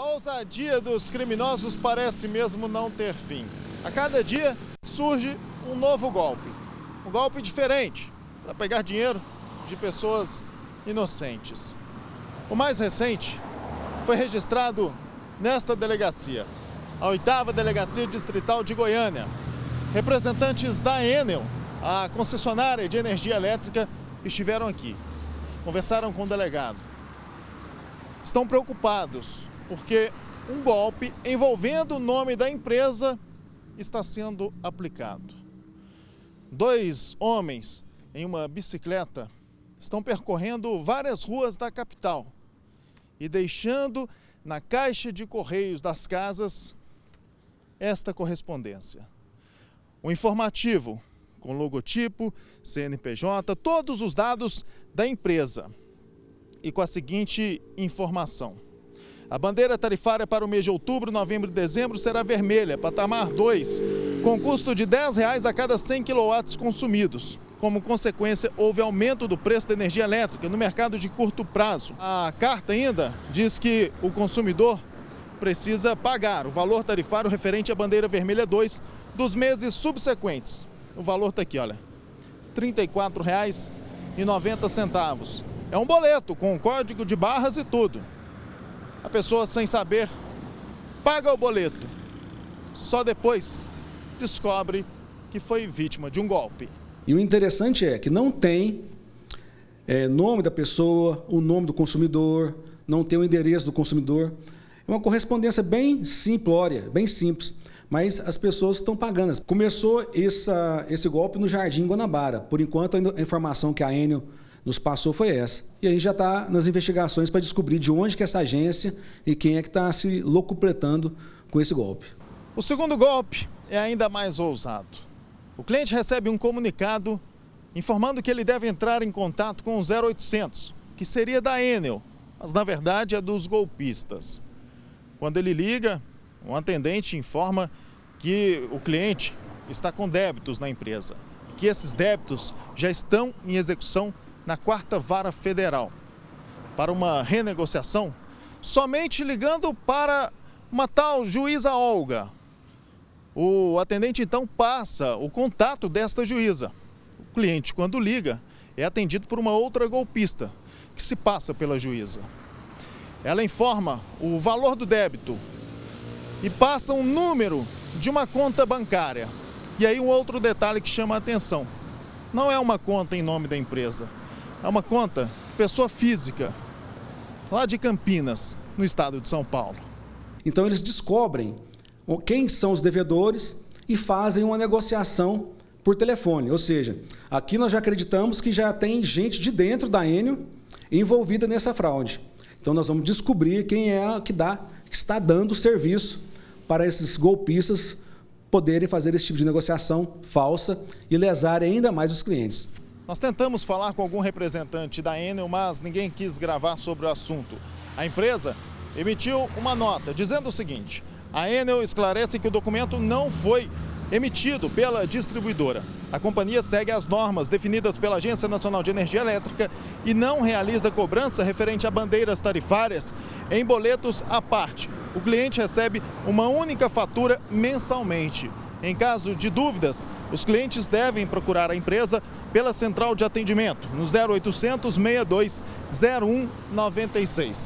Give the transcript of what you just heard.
A ousadia dos criminosos parece mesmo não ter fim. A cada dia surge um novo golpe. Um golpe diferente para pegar dinheiro de pessoas inocentes. O mais recente foi registrado nesta delegacia, a oitava delegacia distrital de Goiânia. Representantes da Enel, a concessionária de energia elétrica, estiveram aqui. Conversaram com o delegado. Estão preocupados porque um golpe envolvendo o nome da empresa está sendo aplicado. Dois homens em uma bicicleta estão percorrendo várias ruas da capital e deixando na caixa de correios das casas esta correspondência. O informativo com logotipo, CNPJ, todos os dados da empresa. E com a seguinte informação: a bandeira tarifária para o mês de outubro, novembro e dezembro será vermelha, patamar 2, com custo de R$ 10 a cada 100 kW consumidos. Como consequência, houve aumento do preço da energia elétrica no mercado de curto prazo. A carta ainda diz que o consumidor precisa pagar o valor tarifário referente à bandeira vermelha 2 dos meses subsequentes. O valor está aqui, olha, R$ 34,90. É um boleto com código de barras e tudo pessoa sem saber paga o boleto. Só depois descobre que foi vítima de um golpe. E o interessante é que não tem é, nome da pessoa, o nome do consumidor, não tem o endereço do consumidor. É uma correspondência bem simplória, bem simples. Mas as pessoas estão pagando. Começou essa, esse golpe no Jardim Guanabara. Por enquanto, a informação que a Enel nos passou foi essa. E a gente já está nas investigações para descobrir de onde que é essa agência e quem é que está se locupletando com esse golpe. O segundo golpe é ainda mais ousado. O cliente recebe um comunicado informando que ele deve entrar em contato com o 0800, que seria da Enel, mas na verdade é dos golpistas. Quando ele liga, um atendente informa que o cliente está com débitos na empresa, que esses débitos já estão em execução na quarta vara federal para uma renegociação, somente ligando para uma tal juíza Olga. O atendente então passa o contato desta juíza. O cliente, quando liga, é atendido por uma outra golpista que se passa pela juíza. Ela informa o valor do débito e passa um número de uma conta bancária. E aí um outro detalhe que chama a atenção. Não é uma conta em nome da empresa, é uma conta pessoa física, lá de Campinas, no estado de São Paulo. Então eles descobrem quem são os devedores e fazem uma negociação por telefone. Ou seja, aqui nós já acreditamos que já tem gente de dentro da Enio envolvida nessa fraude. Então nós vamos descobrir quem é que dá, que está dando o serviço para esses golpistas poderem fazer esse tipo de negociação falsa e lesarem ainda mais os clientes. Nós tentamos falar com algum representante da Enel, mas ninguém quis gravar sobre o assunto. A empresa emitiu uma nota dizendo o seguinte: a Enel esclarece que o documento não foi emitido pela distribuidora. A companhia segue as normas definidas pela Agência Nacional de Energia Elétrica e não realiza cobrança referente a bandeiras tarifárias em boletos à parte. O cliente recebe uma única fatura mensalmente. Em caso de dúvidas, os clientes devem procurar a empresa pela central de atendimento no 0800 62 01 96.